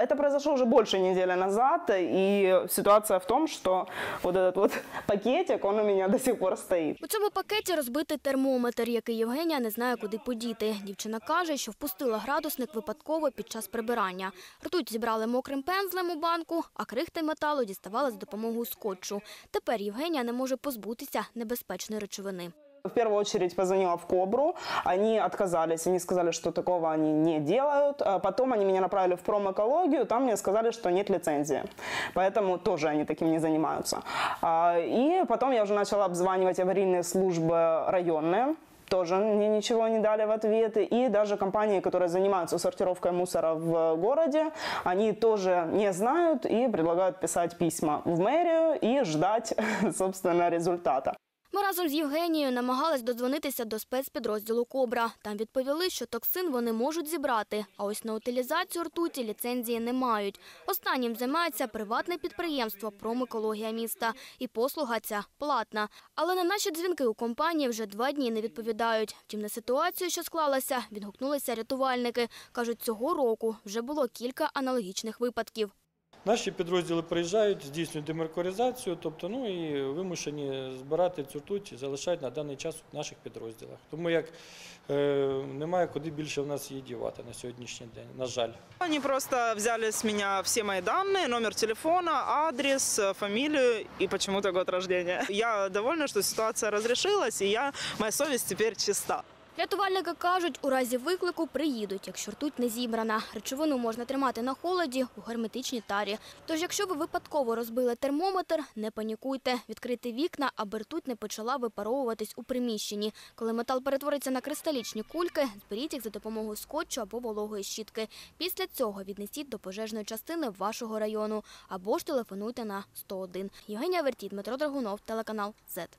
Это произошло уже больше недели назад, и ситуация в том, что вот этот вот пакетик, он у меня до сих пор стоит. У цьому пакеті розбитий термометр, який Євгенія не знає, куди подіти. Дівчина каже, що впустила градусник випадково під час прибирання. Ртуть зібрали мокрим пензлем у банку, а крихти металу діставали за допомогою скотчу. Тепер Євгенія не може позбутися небезпечної речовини. В первую очередь позвонила в Кобру, они отказались, они сказали, что такого они не делают. А Потом они меня направили в промэкологию, там мне сказали, что нет лицензии, поэтому тоже они таким не занимаются. А, И потом я уже начала обзванивать аварийные службы районные, тоже мне ничего не дали в ответ. И даже компании, которые занимаются сортировкой мусора в городе, они тоже не знают и предлагают писать письма в мэрию и ждать, собственно, результата. Ми разом з Євгенією намагались додзвонитися до спецпідрозділу Кобра. Там відповіли, що токсин вони можуть зібрати, а ось на утилізацію ртуті ліцензії не мають. Останнім займається приватне підприємство «Промекологія міста. І послуга ця платна. Але на наші дзвінки у компанії вже два дні не відповідають. Втім, на ситуацію, що склалася, відгукнулися рятувальники. Кажуть, цього року вже було кілька аналогічних випадків. Наші підрозділи приїжджають, здійснюють демаркоризацію, тобто ну і вимушені збирати цю ртуть і залишають на даний час в наших підрозділах. Тому як е, немає куди більше в нас її дівати на сьогоднішній день, на жаль. Они просто взяли с меня все мои данные, номер телефона, адрес, фамилию и почему-то год рождения. Я довольна, что ситуация разрешилась, и я, моя совесть теперь чиста. Рятувальники кажуть, у разі виклику приїдуть, якщо ртуть не зібрана. Речовину можна тримати на холоді у герметичній тарі. Тож, якщо ви випадково розбили термометр, не панікуйте. Відкрити вікна, аби ртуть не почала випаровуватись у приміщенні. Коли метал перетвориться на кристалічні кульки, зберіть їх за допомогою скотчу або вологої щітки. Після цього віднесіть до пожежної частини вашого району або ж телефонуйте на 101. Євгенія Вертій, Дмитро Драгунов, телеканал ЗЕТ.